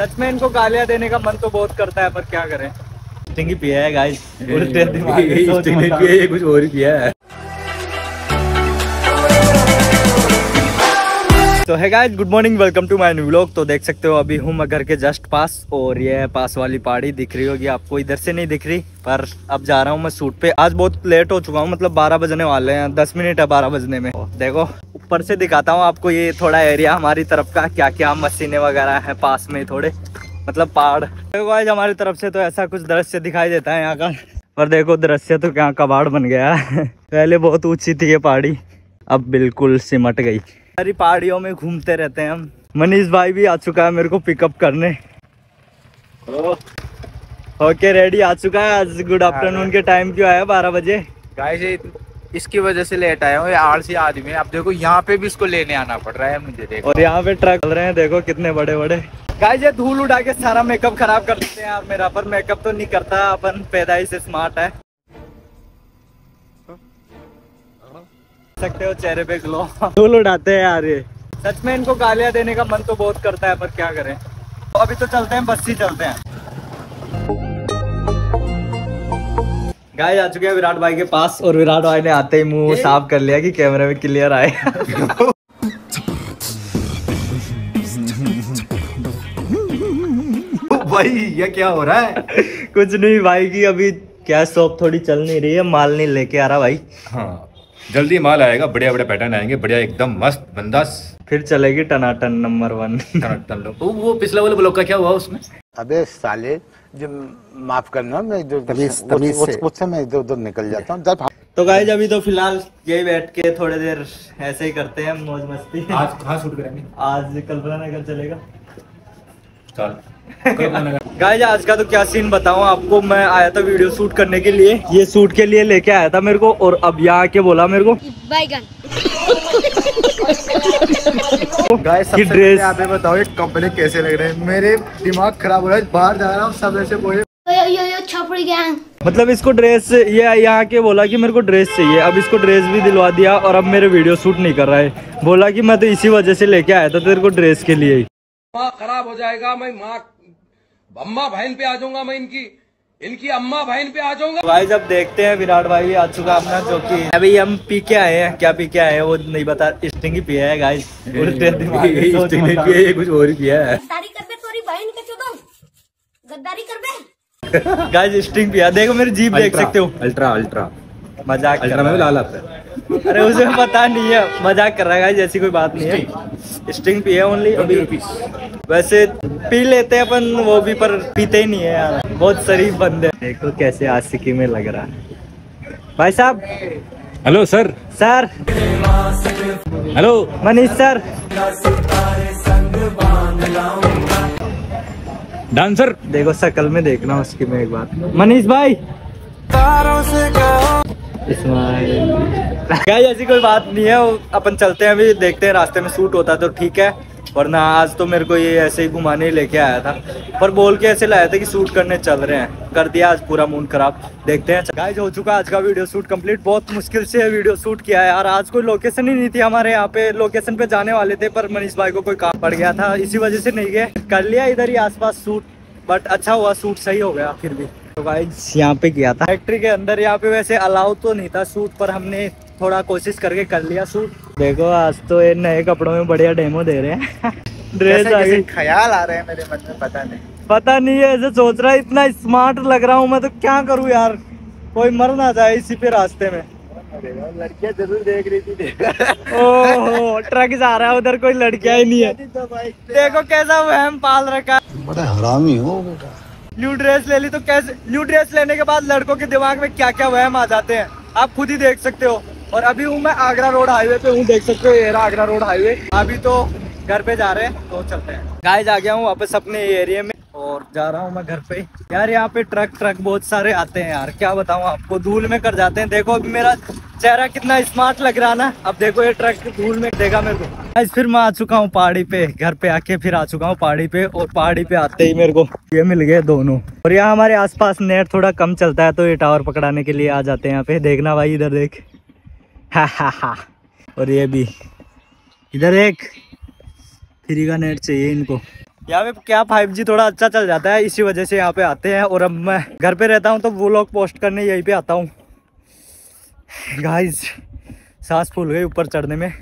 सच में इनको गालियाँ देने का मन तो बहुत करता है पर क्या करें? पिया है गाइस पिया ये कुछ और ही पिया है। तो है guys good morning welcome to my new vlog तो देख सकते हो, अभी हूँ मैं घर के जस्ट पास और ये है पास वाली पहाड़ी दिख रही होगी। आपको इधर से नहीं दिख रही, पर अब जा रहा हूँ मैं सूट पे। आज बहुत लेट हो चुका हूँ मतलब 12 बजने वाले हैं 10 मिनट है 12 बजने में। देखो, ऊपर से दिखाता हूँ आपको ये थोड़ा एरिया हमारी तरफ़ का क्या क्या मशीनें वगैरह है पास में थोड़े मतलब पहाड़। देखो आज हमारी तरफ़ से तो ऐसा कुछ दृश्य दिखाई देता है यहाँ का, पर देखो दृश्य तो क्या कबाड़ बन गया है। पहले बहुत ऊँची थी ये पहाड़ी, अब बिल्कुल सिमट गई। सारी पहाड़ियों में घूमते रहते हैं हम। मनीष भाई भी आ चुका है मेरे को पिकअप करने। ओके रेडी आ चुका है आज गुड आफ्टरनून के टाइम क्यों आया बारह बजे? गाइस इसकी वजह से लेट आया हूँ ये आलसी आदमी है। अब देखो यहाँ पे भी इसको लेने आना पड़ रहा है मुझे देखो। और यहाँ पे ट्रक चल रहे हैं देखो कितने बड़े बड़े गाइस ये धूल उड़ा के सारा मेकअप खराब कर देते हैं यार मेरा पर। मेकअप तो नहीं करता अपन पैदाइश स्मार्ट है। सकते हो चेहरे पे ग्लो धूल उड़ाते हैं यार ये। सच में इनको गालियाँ देने का मन तो बहुत करता है पर क्या करें? तो अभी तो चलते हैं बस ही चलते हैं। गाय आ चुके हैं विराट भाई के पास और विराट भाई ने आते ही मुँह साफ़ कर लिया कि कैमरे में क्लियर आए। भाई ये क्या हो रहा है? कुछ नहीं भाई की अभी क्या शॉप थोड़ी चल नहीं रही है माल नहीं लेके आ रहा भाई। हाँ। जल्दी माल आएगा बढ़िया बढ़िया पैटर्न आएँगे बढ़िया एकदम मस्त बंदास फिर चलेगी टनाटन नंबर वन टन- टन लो। वो- वो पिछला वाले ब्लॉक का क्या हुआ उसमें अबे साले जो माफ़ करना मैं जो तमीज- तमीज वो- से। उससे मैं इधर उधर निकल जाता हूँ तो गाइज़ अभी तो फ़िलहाल यही बैठ के थोड़ी देर ऐसे ही करते हैं मौज मस्ती आज कहाँ शूट करेंगे आज कल्पना नगर चलेगा चल। गाइज़ आज का तो क्या सीन बताऊँ आपको? मैं आया था वीडियो शूट करने के लिए। ये शूट के लिए लेके आया था मेरे को और अब यहाँ आके बोला मेरे को। बैगन गाइस सबसे ड्रेस- आप बताओ ये कपड़े कैसे लग रहे हैं? मेरे दिमाग खराब हो रहा है बाहर जा रहा हूँ सब ऐसे बोले। यो यो यो छपड़ी गैंग मतलब इसको ड्रेस ये यहाँ के बोला कि मेरे को ड्रेस चाहिए। अब इसको ड्रेस भी दिलवा दिया और अब मेरे वीडियो शूट नहीं कर रहा है। बोला कि मैं तो इसी वजह से लेके आया था तेरे को ड्रेस के लिए। खराब हो जाएगा मैं माँ अम्मा बहन पे आ जाऊँगा मैं इनकी इनकी अम्मा बहन पे आ जाऊँगा। भाई जब देखते हैं विराट भाई भी आ चुका अपना जो कि अभी हम पी के आए हैं क्या पी के आए हैं वो नहीं बता स्टिंग ही पिया है गाइस उल्टे दिमाग से स्टिंग नहीं पिया ये कुछ और ही पिया है। गद्दारी कर बे तोरी बहन के चुदम गद्दारी कर बे गाइस स्टिंग पिया। देखो मेरी जीप देख सकते हो। Ultra ultra. मज़ाक कर अल्ट्रा में भी लाल आता है। अरे उसे पता नहीं है मज़ाक कर रहा है ऐसी कोई बात नहीं है। स्टिंग पिया ओनली अभी वैसे पी लेते हैं अपन वो भी पर पीते ही नहीं है यार। बहुत शरीफ बंदे हैं। देखो कैसे आशिकी में लग रहा है। भाई साहब। Hello sir sir hello Manish sir dancer देखो शकल में देखना उसकी मैं एक बार। मनीष भाई। इस्माइल गाइस ऐसी कोई बात नहीं है अपन चलते हैं अभी, देखते हैं, रास्ते में सूट होता तो ठीक है। वरना आज तो मेरे को ये ऐसे ही घुमाने ही लेके आया था। पर बोल के ऐसे लाया था कि शूट करने चल रहे हैं। कर दिया आज पूरा मूड खराब। देखते हैं। गाइस हो चुका आज का वीडियो शूट कंप्लीट बहुत मुश्किल से वीडियो शूट किया है यार। आज कोई लोकेशन ही नहीं थी हमारे यहाँ पे। लोकेशन पे जाने वाले थे, पर मनीष भाई को कोई काम पड़ गया था। इसी वजह से नहीं गए। कर लिया इधर ही आसपास शूट बट अच्छा हुआ शूट सही हो गया फिर भी। तो गाइस यहाँ पे किया था। फैक्ट्री के अंदर यहाँ पे वैसे अलाउ तो नहीं था शूट पर हमने थोड़ा कोशिश करके कर लिया शूट देखो आज तो ये नए कपड़ों में बढ़िया डेमो दे रहे हैं। ड्रेस आ गई। ख्याल आ रहे हैं मेरे मन में पता नहीं। पता नहीं है ऐसे सोच रहा है इतना स्मार्ट लग रहा हूँ मैं तो क्या करूँ यार? कोई मर ना जाए इसी पे रास्ते में। लड़कियाँ ज़रूर देख रही थी। ओहो ट्रक जा रहा है उधर कोई लड़कियाँ ही नहीं है। देखो कैसा वहम पाल रखा है। बड़ा हरामी हो बेटा। न्यू ड्रेस ले ली तो कैसे न्यू ड्रेस लेने के बाद लड़कों के दिमाग में क्या क्या वहम आ जाते हैं? आप खुद ही देख सकते हो। और अभी हूँ मैं आगरा रोड हाईवे पे हूँ, देख सकते हो ये रहा आगरा रोड हाईवे। अभी तो घर पे जा रहे हैं तो चलते हैं। गाय जा गया हूँ वापस अपने एरिया में। जा रहा हूँ मैं घर पे। यार, यहाँ पे ट्रक ट्रक बहुत सारे आते हैं यार। क्या बताऊँ आपको? धूल में कर जाते हैं। देखो अभी मेरा चेहरा कितना स्मार्ट लग रहा ना। अब देखो ये ट्रक धूल में देगा मेरे को। आज फिर मैं आ चुका हूँ पहाड़ी पे। घर पे आके फिर आ चुका हूँ पहाड़ी पे और पहाड़ी पे आते ही मेरे को ये मिल गए दोनों। और यहाँ हमारे आसपास नेट थोड़ा कम चलता है तो ये टावर पकड़ाने के लिए आ जाते हैं यहाँ पे। देखना भाई, इधर देख। हा हा हा। और ये भी। इधर एक फ्री का नेट चाहिए इनको। यहाँ पे क्या 5G थोड़ा अच्छा चल जाता है, इसी वजह से यहाँ पे आते हैं और अब मैं घर पे रहता हूँ तो वो लोग पोस्ट करने यहीं पे आता हूँ। गाइस सांस फूल गई ऊपर चढ़ने में।